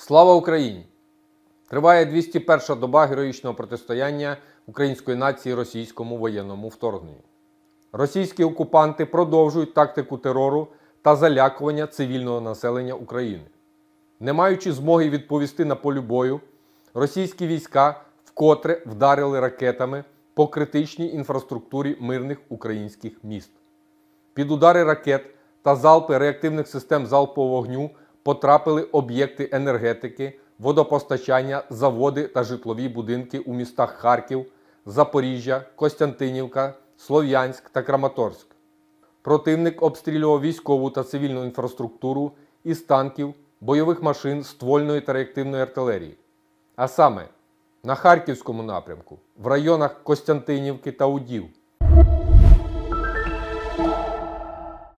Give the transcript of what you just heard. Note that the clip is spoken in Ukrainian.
Слава Україні! Триває 201 доба героїчного протистояння української нації російському воєнному вторгненню. Російські окупанти продовжують тактику терору та залякування цивільного населення України. Не маючи змоги відповісти на полі бою, російські війська вкотре вдарили ракетами по критичній інфраструктурі мирних українських міст. Під удари ракет та залпи реактивних систем залпового вогню потрапили об'єкти енергетики, водопостачання, заводи та житлові будинки у містах Харків, Запоріжжя, Костянтинівка, Слов'янськ та Краматорськ. Противник обстрілював військову та цивільну інфраструктуру із танків, бойових машин, ствольної та реактивної артилерії. А саме на Харківському напрямку, в районах Костянтинівки та Удів,